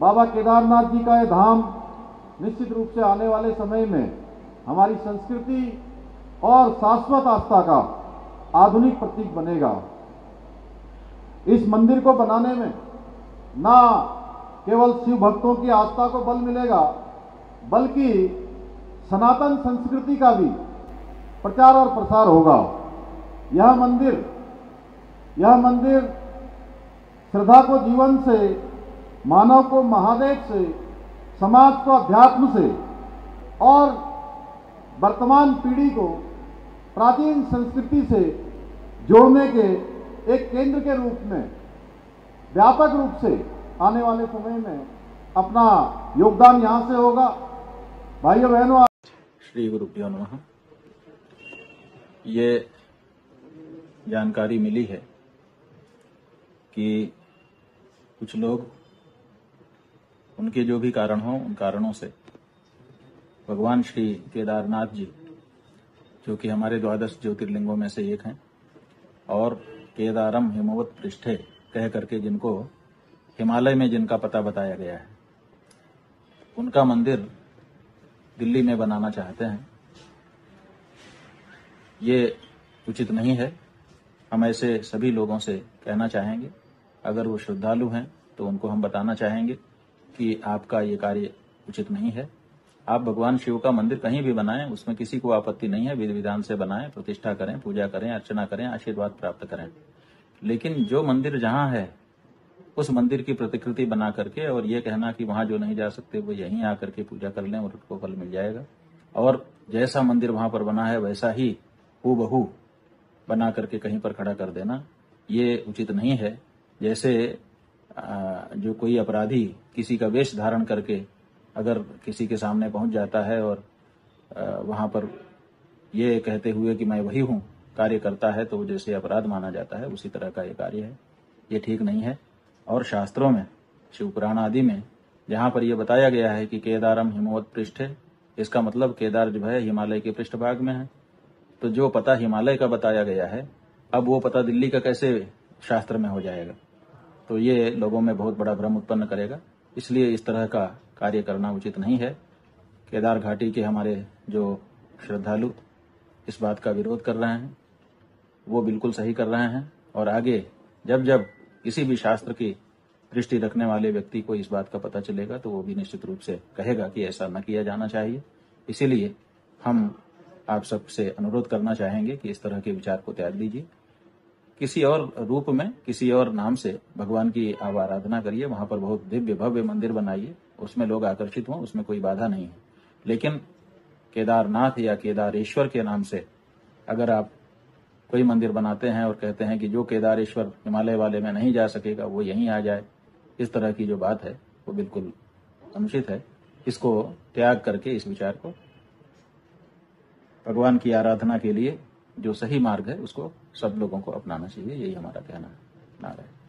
बाबा केदारनाथ जी का यह धाम निश्चित रूप से आने वाले समय में हमारी संस्कृति और शाश्वत आस्था का आधुनिक प्रतीक बनेगा। इस मंदिर को बनाने में ना केवल शिव भक्तों की आस्था को बल मिलेगा, बल्कि सनातन संस्कृति का भी प्रचार और प्रसार होगा। यह मंदिर यह मंदिर श्रद्धा को जीवन से मानव को महादेव से, समाज को अध्यात्म से और वर्तमान पीढ़ी को प्राचीन संस्कृति से जोड़ने के एक केंद्र के रूप में, व्यापक रूप से आने वाले समय में अपना योगदान यहाँ से होगा। भाइयों बहनों श्री नमः। ये जानकारी मिली है कि कुछ लोग उनके जो भी कारण हो, उन कारणों से भगवान श्री केदारनाथ जी, जो कि हमारे द्वादश ज्योतिर्लिंगों में से एक हैं, और केदारम हिमवत पृष्ठे कह करके जिनको हिमालय में जिनका पता बताया गया है, उनका मंदिर दिल्ली में बनाना चाहते हैं। ये उचित नहीं है। हम ऐसे सभी लोगों से कहना चाहेंगे। अगर वो श्रद्धालु हैं तो उनको हम बताना चाहेंगे। कि आपका ये कार्य उचित नहीं है। आप भगवान शिव का मंदिर कहीं भी बनाएँ, उसमें किसी को आपत्ति नहीं है विधि विधान से बनाएँ, प्रतिष्ठा करें, पूजा करें, अर्चना करें, आशीर्वाद प्राप्त करें। लेकिन जो मंदिर जहाँ है, उस मंदिर की प्रतिकृति बना करके और ये कहना कि वहाँ जो नहीं जा सकते, वो यहीं आकर के पूजा कर लें और उनको फल मिल जाएगा। और जैसा मंदिर वहाँ पर बना है, वैसा ही हु बहु बना करके कहीं पर खड़ा कर देना, ये उचित नहीं है। जैसे जो कोई अपराधी किसी का वेश धारण करके अगर किसी के सामने पहुँच जाता है और वहाँ पर ये कहते हुए कि मैं वही हूँ, कार्य करता है तो जैसे अपराध माना जाता है, उसी तरह का ये कार्य है। ये ठीक नहीं है। और शास्त्रों में शिवपुराण आदि में, जहाँ पर यह बताया गया है कि केदारम हिमवत पृष्ठ है, इसका मतलब केदार जो है, हिमालय के पृष्ठभाग में है। तो जो पता हिमालय का बताया गया है, अब वो पता दिल्ली का कैसे शास्त्र में हो जाएगा? तो ये लोगों में बहुत बड़ा भ्रम उत्पन्न करेगा। इसलिए इस तरह का कार्य करना उचित नहीं है। केदार घाटी के हमारे जो श्रद्धालु इस बात का विरोध कर रहे हैं, वो बिल्कुल सही कर रहे हैं। और आगे, जब जब किसी भी शास्त्र की दृष्टि रखने वाले व्यक्ति को इस बात का पता चलेगा तो वो भी निश्चित रूप से कहेगा कि ऐसा न किया जाना चाहिए। इसीलिए हम आप सबसे अनुरोध करना चाहेंगे कि इस तरह के विचार को त्याग दीजिए। किसी और रूप में, किसी और नाम से भगवान की आप आराधना करिए, वहाँ पर बहुत दिव्य भव्य मंदिर बनाइए, उसमें लोग आकर्षित हों, उसमें कोई बाधा नहीं है। लेकिन केदारनाथ या केदारेश्वर के नाम से अगर आप कोई मंदिर बनाते हैं और कहते हैं कि जो केदारेश्वर हिमालय वाले में नहीं जा सकेगा, वो यहीं आ जाए, इस तरह की जो बात है, वो बिल्कुल अनुचित है। इसको त्याग करके इस विचार को भगवान की आराधना के लिए जो सही मार्ग है, उसको सब लोगों को अपनाना चाहिए, यही हमारा कहना है। नारायण